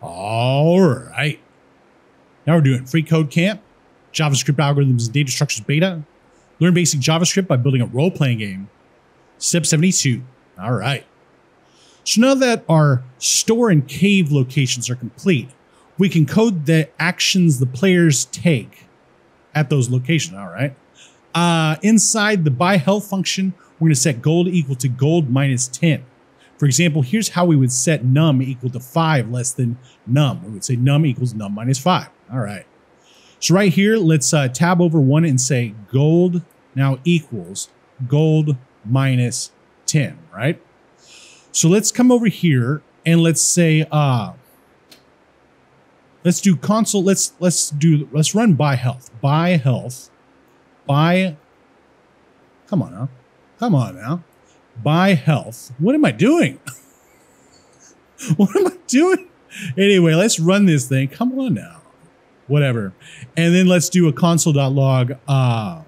All right. Now we're doing freeCodeCamp, JavaScript algorithms and data structures beta. Learn basic JavaScript by building a role playing game. Step 72. All right. So now that our store and cave locations are complete, we can code the actions the players take at those locations. All right. Uh, inside the buy health function, we're going to set gold equal to gold minus 10. For example, here's how we would set num equal to 5 less than num. We would say num equals num minus 5. All right. So right here, let's uh, tab over 1 and say gold now equals gold minus 10, right? So let's come over here and let's say, uh, let's do console. Let's, let's do, let's run buy health, buy health, buy, come on now, come on now, buy health. What am I doing? what am I doing? Anyway, let's run this thing. Come on now. Whatever. And then let's do a console.log. Uh,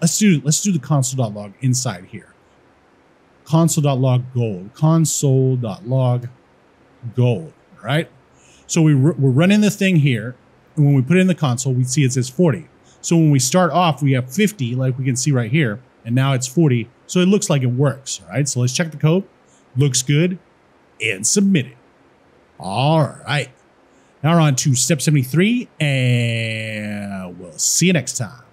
let's do let's do the console.log inside here. Console.log gold. Console.log gold. Right? So we we're running the thing here. And when we put it in the console, we see it says 40. So when we start off, we have 50, like we can see right here, and now it's 40. So it looks like it works. All right. So let's check the code. Looks good. And submit it. All right. Now we're on to step 73, and we'll see you next time.